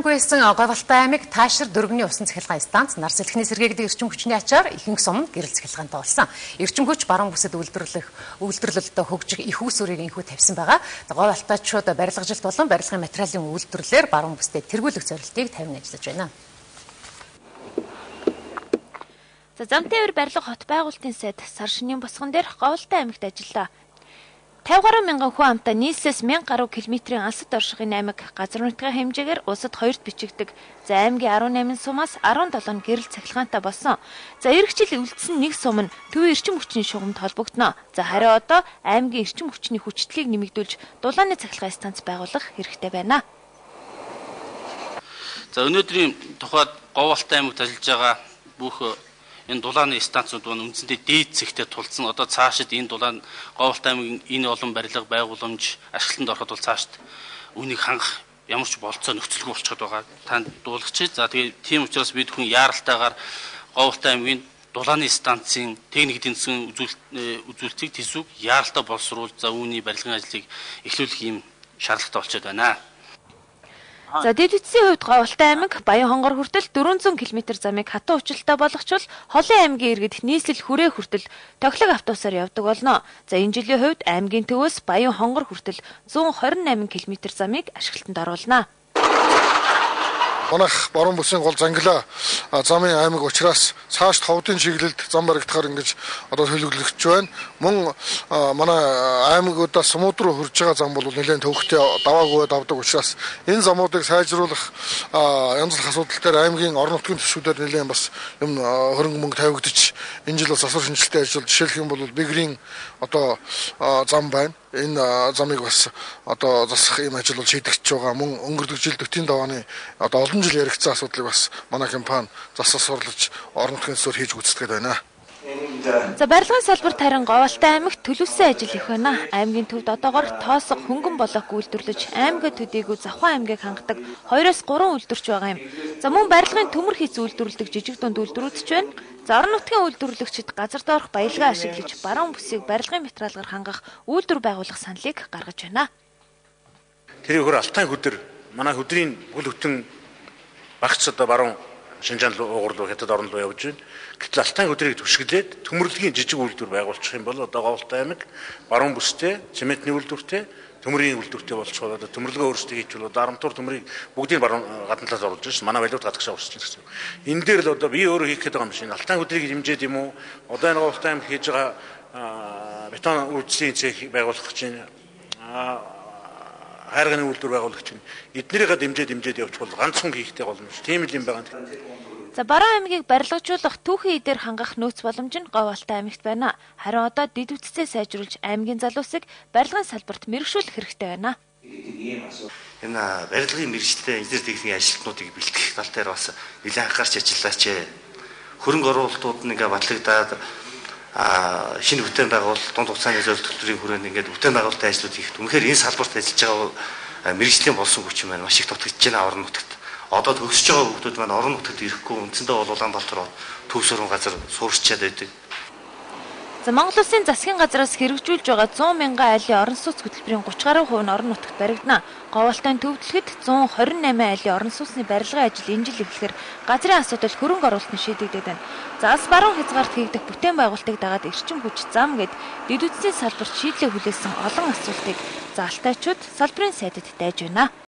Гүйсэн Говьалтай аймаг Таашир дөрвний усан цахилгаан станц нар сэлхний сэргээгдэг эрчим хүчний ачаар ихэнх сум гэрэл цахилгаантай болсон. Эрчим хүч баруун бүсэд үйлдвэрлэх үйлдвэрлэлд хөгжих их усүрийг инхүү тавьсан байгаа. Говьалтайчууд барилгажилт болон барилгын материалын үйлдвэрлэлээр баруун бүсдэд тэргүүлэх зорилтыг тавин ажиллаж байна. За замтайвар барилга хот байгуулалтын сайд сар шинийн босгон дээр Говьалтай аймагт ажиллаа. 50 гаруй мянган хүн амтаа нийслээс 1000 гаруй километрийн алсад оршихын аймаг газар нутгийн хэмжээгээр улсад хоёрт бичигдэг. За аймгийн 18 сумаас 17 гэрэл цахилгаантай болсон. За эх жил үлдсэн нэг сум нь төв эрчим хүчний шугамд холбогдно. За харин одоо аймгийн эрчим хүчний хүчтлийг нэмэгдүүлж дулааны цахилгаан станц байгуулах хэрэгтэй байна. За өнөөдрийн тухайд Говьалтай аймагт ажиллаж байгаа бүх энэ дулааны станцууд бол үндсэндээ дээд зэгтээ тулцсан. Одоо цаашид энэ дулаан Говьалтай аймгийн энэ олон барилга байгууламж ашиглалтанд ороход бол цаашид үнийг хангах ямар ч болцоо нөхцөлгүй болчиход байгаа. Танд дуулгач. За тэгээ тийм учраас бид хүн яаралтайгаар Говьалтай аймгийн дулааны станцын техник эдийн засгийн үзүүлэлтийг төсөв яаралтай боловсруулж за үүний барилгын ажлыг эхлүүлэх юм шаардлагатай болчиход байна. За дэд үтсийн хувьд Говьалтай аймаг Баян хонгор хүртэл 400 км замыг хатан училтай болгочвол Холын аймгийн иргэд нийслэл хүрээ хүртэл тоглог автобусаар явдаг болно. За энэ жилийн хувьд аймгийн төвөөс Баян хонгор хүртэл 128 км замыг ашиглалтанд оруулнаа манайх баруун бүсийн гол зангила замын аймаг учраас цааш товдын чиглэлд зам баригдахаар ингэж одоо төлөвлөгдөж байна. Мөн манай аймагуудаас сумууд руу хөрж байгаа зам бол нэлээд төвхтэй даваагүй давдаг учраас энэ замуудыг сайжруулах янз бүрийн асуудал дээр аймгийн орон нутгийн төсвүүдээр нэлээд бас юм хөрөнгө мөнгө тавигдчих энэ жил бас засвар шинжилтийн ажил жишээлх юм бол бигрийн одоо зам байна энэ замыг бас одоо засах юм ажил бол шийдэгдэж байгаа. Мөн өнгөрдөг жил дөтийн давааны одоо олон жил яригдсан асуудлыг бас манай компани засах сурлаж орон нутгийн төсөөр хийж гүйцэтгэж байна. За барилгын салбарт харин Говьалтай аймагт төлөвсөн ажил их байна. Аймгийн төвд одоогор тоосго хөнгөн блок үйлдвэрлэж аймгийн төдийгүй Завхан аймгийг хангадаг 2-оос 3 үйлдвэрч байгаа юм. За мөн барилгын төмөр хийц үйлдвэрлэдэг жижиг дунд үйлдвэрүүдч байна. За орон нутгийн үйлдвэрлэгчид газар доорх баялгаа ашиглаж баруун бүсийг барилгын материалгаар хангах үйлдвэр байгуулах саналыг гаргаж байна. Тэр хөр алтан хөдөр манай хөдрийн бүл хөтөн багц одоо баруун Шинжаан уугур руу хятад орнд руу явж байна. Гэтэл алтан өдрийг түшгэлээд төмөрлөгийн жижиг үйлдвэр байгуулчих юм бол одоо Говьалтай аймаг баруун бүстэй цементний үйлдвэртэй төмөрийн үйлдвэртэй болчих одоо төмөрлөгөө өөрсдөө одоо арматур төмрийг бүгдийг баруун гадна талаас оруулж байна. Манай валют гадагшаа урсч байна гэсэн. Энэ дээр л одоо би өөрөө хийх байгаа юм шиг алтан өдрийг хэмжээд юм уу? Одоо энэ Говьалтай аймаг хийж байгаа бетон үйлдвэрийн цех байгуулах гэж байна хайрганы үйлдвэр байгуулагч нь эднэрийгээ дэмжиж дэмжиж явж бол ганцхан хийхтэй болно ш. Тийм л юм байгаа. За Баруун аймгийг барилгажуулах түүхийн эдээр хангах нөөц боломж нь Говьалтай аймагт байна. Харин одоо дид үтцээ сайжруулж аймгийн залуусыг барилгын салбарт мэрэгшүүлэх хэрэгтэй байна. Энэ барилгын мэрэгчлээ инженер техникийн ажилтнуудыг бэлтгэх тал дээр бас нэлээд анхаарч ажиллаач. Хөрөнгө оруулалтууд нь ингээ батлагдаад шинэ бүтээн байгуул дунд хугацааны зөвлөлт төрийн хүрээнд ингээд бүтээн байгуулалтын ажлууд хийх. Үнэхээр энэ салбарт ажиллаж байгаа мэрэгжлийн болсон хүч маань маш их дутагдж байна орон нутагт. Одоо төгсөж байгаа хүмүүс маань орон нутагт ирэхгүй үндсэндээ бол Улаанбаатар төв сургууль газар суурчаад байдаг. За Монгол Улсын засгийн газраас хэрэгжүүлж байгаа 100 мянган айлын орон сууц хөтөлбөрийн 30 гаруй хувь нь орон нутагт баригдана. Говьалтай төвдлөгэд 128 айлын орон сууцны барилгын ажил энэ жил эхлэхээр газрын асуудал хөрөнгө оруулалт нь шийдэгдээд байна. За алс баруун хязгаарт хийгдэх бүтээн байгуулалтыг дагаад эрчим хүч зам гэд дэд үтсийн салбарт шийдлээ хүлээсэн олон асуултыг за алтайчууд салбарын сайдад дайж байна.